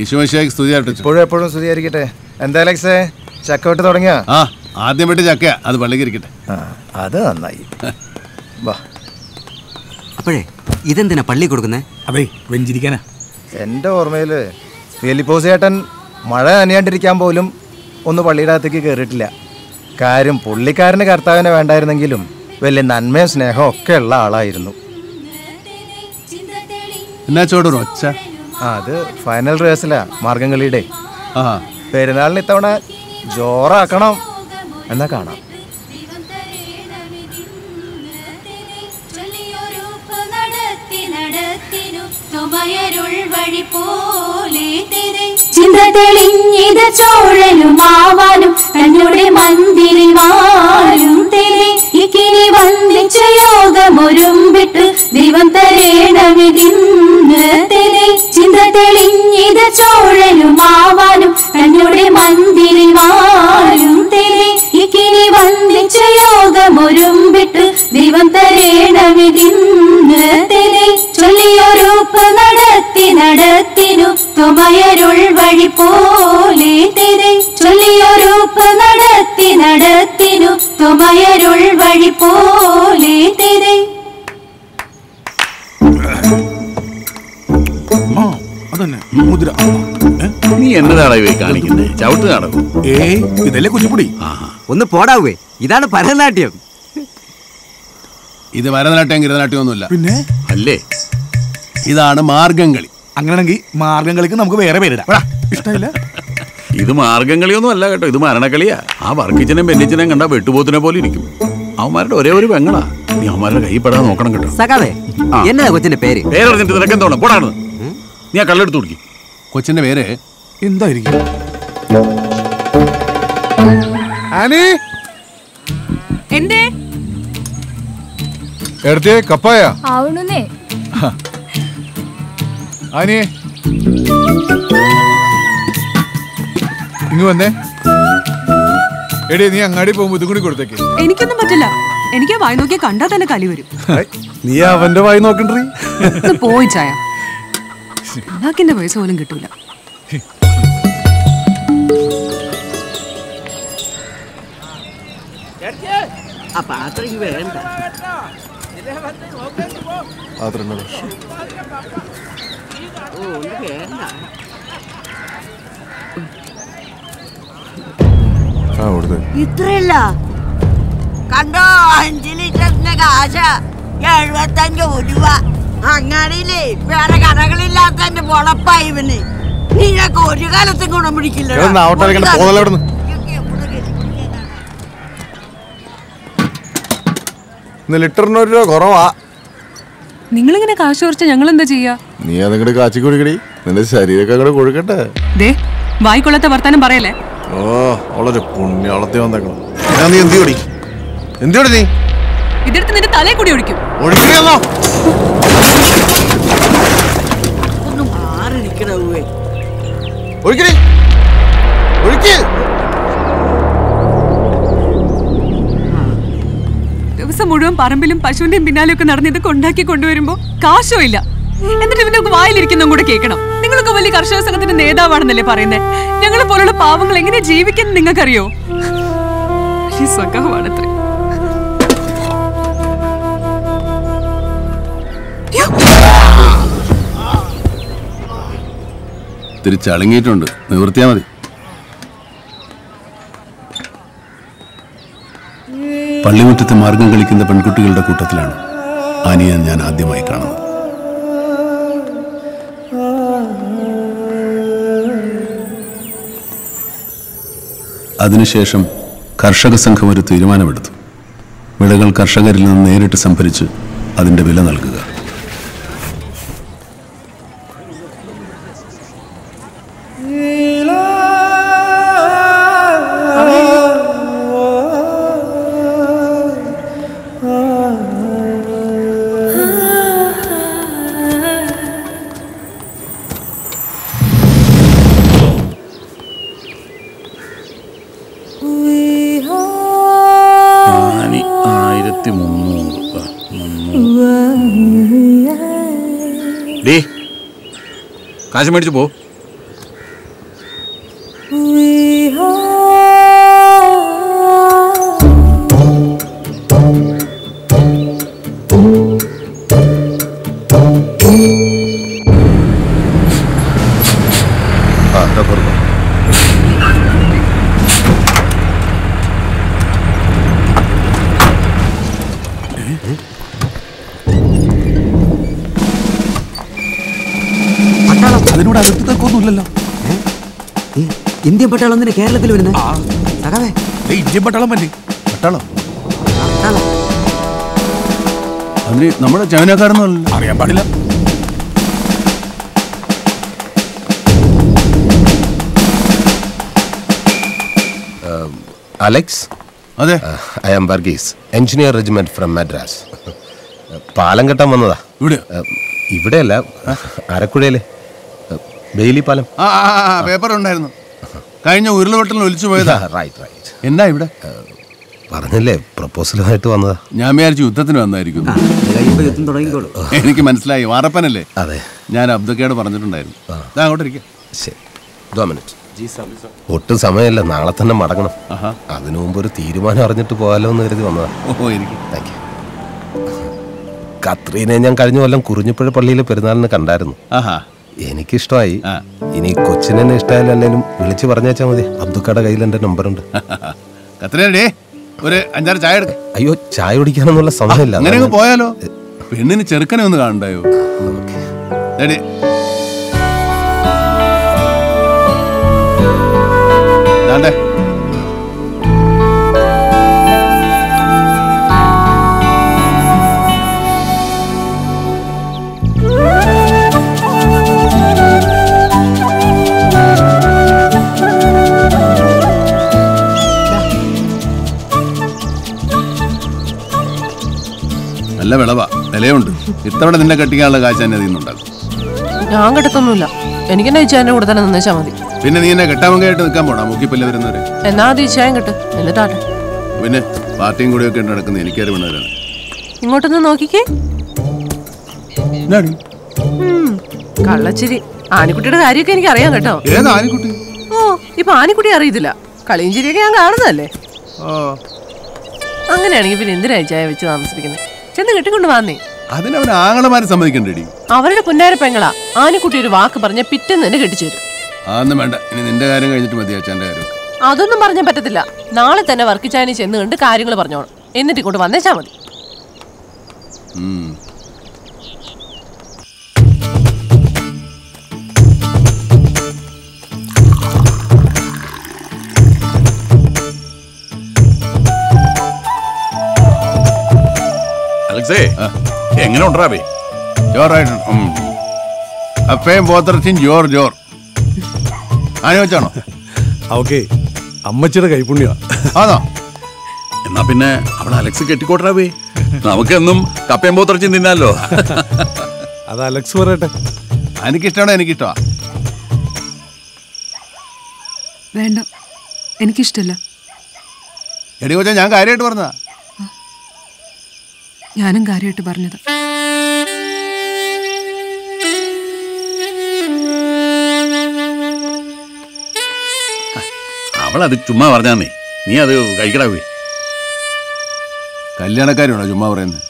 ഈശോശായിക്ക് സ്തുതി ആട്ടെ ഇപ്പോഴും എപ്പോഴും സ്തുതിയായിരിക്കട്ടെ. എന്താ അലക്സേ? ചക്ക വെട്ട് തുടങ്ങിയ? ആ ആദ്യം വെട്ട് ചക്കയാ. അത് പള്ളിക്ക് ഇരിക്കട്ടെ. അത് നന്നായി. വാ. അപ്പോഴേ ഇതെന്തിനാ പള്ളി കൊടുക്കുന്നേ? അതെ വെഞ്ചിരിക്കാനാ. എന്റെ ഓർമ്മയിൽ വേലിപ്പോസ് ചേട്ടൻ മഴ നനയാണ്ടിരിക്കാൻ പോലും ഒന്ന് പള്ളിയുടെ അകത്തേക്ക് കയറിയിട്ടില്ല കാര്യം പുള്ളിക്കാരന് കർത്താവിനെ വേണ്ടായിരുന്നെങ്കിലും വലിയ നന്മയും സ്നേഹവും ഒക്കെ ഉള്ള ആളായിരുന്നു. എന്നാ ചോടൊരു ഒച്ച? ആ അത് ഫൈനൽ റിഹേഴ്സലാ മാർഗംകളിയുടെ ആ. പെരുന്നാളിന് ഇത്തവണ ജോറാക്കണം എന്നാ കാണാം. തുമയരുൾ തെളിഞ്ഞിത ചോഴലുമാവാനും തന്നെ മന്ദിരിൽ വാഴും തെരെ ഇക്കിനി വന്ദിച്ച യോഗമൊരുമ്പിട്ട് ദൈവം തരേണമിതിന്ന് തെരേ ചിന്ത തെളിഞ്ഞിത ചോഴലുമാവാനും തന്നെ മന്ദിരിൽ വാഴും തെരെ ഇക്കിനി വന്ദിച്ച യോഗമൊരുമ്പിട്ട് ദൈവം തരേണമിതിന്ന് തെരേ ചൊല്ലിയൊരുപ്പ് നടത്തി നടത്തിനു തുമയരുൾ തുമയരുൾ വഴി പോലെ തിരെ അതന്നെ മുദ്ര. നീ എന്നതാണ് ഇവയെ കാണിക്കുന്നത് ചവിട്ട് നടക്കും. ഏയ് ഇതല്ലേ കുച്ചിപ്പുടി ഒന്ന് പോടാവേ ഇതാണ് ഭരതനാട്യം. ഇത് ഭരതനാട്യം ഗിരതനാട്യം ഒന്നുമില്ല പിന്നെ? അല്ലേ? ഇതാണ് മാർഗംകളി. അങ്ങനെയാണെങ്കിൽ മാർഗംകളിക്ക് നമുക്ക് വേറെ പേരിടാം. ഇഷ്ടമില്ല. ഇത് മാർഗംകളിയൊന്നും അല്ല കേട്ടോ. ഇത് മരണക്കളിയാ ആ വർക്കിച്ചനെയും പെല്ലിച്ചനെയും കണ്ട വെട്ടുപോത്തിനെ പോലെ ഇരിക്കും. അവന്മാരുടെ ഒരേ ഒരു പെങ്ങളാ. നീ അവന്മാരുടെ കൈ നോക്കണം കേട്ടോ. സഖാവേ എന്നതാ കൊച്ചിന്റെ പേര്? പേരറിഞ്ഞിട്ട് നിനക്ക് എന്തോണം? പോടാണ് നീ ആ കള്ളെടുത്ത് കുടിക്കും. കൊച്ചിന്റെ പേര് എന്തായിരിക്കും? എന്തേ? എടുത്തേ കപ്പായ? ആവണുന്നേ. ആനി? ഇങ്ങ് വന്നേ. എടേ നീ അങ്ങാടി പോകുമ്പോ ഇതും കൂടി കൊടുത്തേക്ക്. എനിക്കൊന്നും പറ്റില്ല. എനിക്ക് വായി നോക്കിയാൽ കണ്ടാ തന്നെ കലി വരും. നീ അവന്റെ വായി നോക്കണ്ടീ പോയി ചായ. ഉണ്ടാക്കിന്റെ പൈസ പോലും കിട്ടൂല. വേണ്ട. ഇത്രയല്ല. കണ്ടോ? അഞ്ച് ലിറ്ററിന്റെ കാശ. എഴുപത്തഞ്ച് രൂപ. അങ്ങാടിയിലേ വേറെ ഇവന്. നീയൊക്കെ ഒരു കാലത്തും ഗുണം പിടിക്കില്ല. ഇന്ന് ലിറ്ററിന് ഒരു രൂപ കുറവാ. നിങ്ങളിങ്ങനെ കാശ് കുറച്ച് ഞങ്ങൾ എന്താ ചെയ്യാ? നീ അതങ്ങോട്ട് കാച്ചി കുടിക്കടി നിന്റെ ശരീരമൊക്കെ അങ്ങോട്ട് കൊടുക്കട്ടെ ദേ വായിക്കൊള്ളത്തെ വർത്താനം പറയല്ലേ? ഓ അവളൊരു പുണ്യാളത്തെ വന്നേക്കണം നീ എന്തിയോടി എന്തിയോടി നീ? ഇതെടുത്ത് നിന്റെ തലേ കൂടി ഒഴിക്കും. ഒഴിക്കണോ ഒന്ന് മാറി നിൽക്കണേ ഒഴിക്കടി. ഒഴിക്ക്. ദിവസം മുഴുവൻ പറമ്പിലും പശുവിന്റെയും പിന്നാലെയൊക്കെ നടന്ന് ഇതൊക്കെ ഉണ്ടാക്കി കൊണ്ടുവരുമ്പോ കാശോ ഇല്ല. എന്നിട്ട് ഇവന്റെ വായിലിരിക്കുന്നതും കൂടെ കേൾക്കണം. നിങ്ങളൊക്കെ വലിയ കർഷക സംഘത്തിന്റെ നേതാവാണെന്നല്ലേ പറയുന്നത് ഞങ്ങളെ പോലുള്ള പാവങ്ങൾ എങ്ങനെ ജീവിക്കുന്നു നിങ്ങൾക്കറിയോ? ഈ സ്വഭാവമാണത്രേ. തിരിച്ചളങ്ങിയിട്ടുണ്ട് നിവൃത്തിയാ മതി. പള്ളിമുറ്റത്ത് മാർഗം കളിക്കുന്ന പെൺകുട്ടികളുടെ കൂട്ടത്തിലാണ് ആനിയെ ഞാൻ ആദ്യമായി കാണുന്നത്. അതിനുശേഷം കർഷക സംഘം ഒരു തീരുമാനമെടുത്തു. വിളകൾ കർഷകരിൽ നിന്ന് നേരിട്ട് സംഭരിച്ച് അതിന്റെ വില നൽകുക. ആയിരത്തി മുന്നൂറ് ഡേ കാശ് മേടിച്ചു പോ. ഇവിടെ അതിർത്തി നിൽക്കൊന്നുമില്ലല്ലോ ഇന്ത്യൻ പട്ടാളം എന്തിനാ കേരളത്തിൽ വരുന്നത് സഖാവേ ഇന്ത്യൻ പട്ടാളം പട്ടാളം? പട്ടാളം. അതിന് നമ്മുടെ ചൈനക്കാരൊന്നും അറിയാൻ പാടില്ല. അലക്സ്. അതെ. I am Varghese. Engineer regiment from Madras. പാലം കെട്ടാൻ വന്നതാ. ഇവിടെ? ഇവിടെയല്ല അരക്കുഴയിലെ ബെയിലി പാലം ആ പേപ്പർ ഉണ്ടായിരുന്നു. കഴിഞ്ഞ ഉരുളവെട്ടിൽ ഒലിച്ചു പോയതാ. റൈറ്റ് റൈറ്റ് എന്നാ ഇവിടെ? പറഞ്ഞില്ലേ പ്രപ്പോസലുമായിട്ട് വന്നതാ. ഞാൻ വിചാരിച്ചു യുദ്ധത്തിന് വന്നായിരിക്കും. എനിക്ക് മനസ്സിലായി വാറപ്പനല്ലേ? അതെ. ഞാൻ അബ്ദുക്കയോട് പറഞ്ഞിട്ടുണ്ടായിരുന്നു. അങ്ങോട്ട് ശരി ദോ മിനിറ്റ് ഒട്ടും സമയമല്ല നാളെ തന്നെ മടങ്ങണം. അതിനു മുമ്പ് ഒരു തീരുമാനം അറിഞ്ഞിട്ട് പോകാലോ എന്ന് കരുതി വന്നതാ. ഓ എനിക്ക് താങ്ക് യു കത്രീനെ ഞാൻ കഴിഞ്ഞ കൊല്ലം കുറിഞ്ഞിപ്പുഴ പള്ളിയിലെ പെരുന്നാളിന് കണ്ടായിരുന്നു. ആഹാ. എനിക്കിഷ്ടമായി. ഇനി കൊച്ചിനെ ഇഷ്ടമായാലും വിളിച്ചു പറഞ്ഞാച്ചാ മതി. അബ്ദുക്കയുടെ കയ്യിൽ എന്റെ നമ്പറുണ്ട്. ഉണ്ട് ഒരു അഞ്ചാറ് ചായ എടുക്ക. അയ്യോ ചായ കുടിക്കാനൊന്നുള്ള സമയമില്ല. അങ്ങനെ പോയാലോ? പെണ്ണിന് ചെറുക്കനെ ഒന്ന് കാണണ്ടായോ? ഓക്കേ. നല്ല വിളവാ. വിലയുണ്ട്. ഇത്തവണ നിന്നെ കെട്ടിക്കാനുള്ള കാശ് തന്നെ നിന്നുണ്ടാകും. ഞാൻ കെട്ടത്തൊന്നുമില്ല. എനിക്ക് എന്നെ ഇച്ചായന്റെ കൂടെ തന്നെ നിന്നേച്ചാ മതി. പിന്നെ നീ എന്നെ കെട്ടാമങ്കയായിട്ട് നിൽക്കാൻ പോണോ? മുക്കിപ്പല്ല വരുന്നവരെ? എന്നാ അത് ഇച്ചായം കെട്ട്. എന്നിട്ടാട്ടെ പിന്നെ പാർട്ടിയും കൂടെ ഒക്കെ നടക്കുന്നത് എനിക്കാരും വേണവരാണ് ഇങ്ങോട്ടൊന്ന് നോക്കിക്കേ. കള്ളച്ചിരി. ആനിക്കുട്ടിയുടെ കാര്യമൊക്കെ എനിക്ക് അറിയാം കേട്ടോ. ഏതാ ആനിക്കുട്ടി? ഓ ഇപ്പൊ ആനിക്കുട്ടി അറിയത്തില്ല. കളിയും ചിരിയൊക്കെ ഞാൻ കാണുന്നതല്ലേ? ഓ അങ്ങനെയാണെങ്കിൽ പിന്നെ എന്തിനാ ചായ വെച്ച് താമസിപ്പിക്കുന്നത് ചെന്ന് കെട്ടിക്കൊണ്ട് വന്നേ. അതിനവൻ ആങ്ങളമാര് സമ്മതിക്കണ്ടേടി. അവരുടെ പുന്നാര പെങ്ങളാ. ആനക്കുട്ടി ഒരു വാക്ക് പറഞ്ഞ പിറ്റേന്ന് തന്നെ കെട്ടിച്ചു തരും. അതൊന്നും വേണ്ട. ഇനി നിന്റെ കാര്യം കഴിഞ്ഞിട്ട് മതി അച്ഛന്റെ കാര്യം. അതൊന്നും പറഞ്ഞാൽ പറ്റത്തില്ല. നാളെ തന്നെ വർക്കിച്ചായനെ ചെന്ന് കണ്ട് കാര്യങ്ങൾ പറഞ്ഞോണം എന്നിട്ട് ഇങ്ങോട്ട് വന്നേച്ചാ മതി. അലക്സേ എങ്ങനെ ഉണ്ടാവേ ജോറായിട്ടുണ്ട് ഉം. അപ്പയും പോത്തിറച്ചിയും ജോർ ജോർ. ആനി വെച്ചാണോ? ഓക്കെ അമ്മച്ചിയുടെ കൈപുണ്യ ആണോ? എന്നാ പിന്നെ അവിടെ അലക്സ് കെട്ടിക്കോട്ടാവേ നമുക്കെന്നും കപ്പയും പോത്തറച്ചും തിന്നാലോ. അത് അലക്സ് പറയട്ടെ. എനിക്കിഷ്ടമാണോ എനിക്കിഷ്ടമാ വേണ്ട എനിക്കിഷ്ടല്ല. എടി കൊച്ചാ ഞാൻ കാര്യമായിട്ട് പറഞ്ഞതാ. ഞാനും കാര്യമായിട്ട് പറഞ്ഞത്. അത് ചുമ്മാ പറഞ്ഞാന്നേ നീ അത് കഴിക്കടാവേ കല്യാണക്കാരാണോ ചുമ്മാ പറയുന്നത്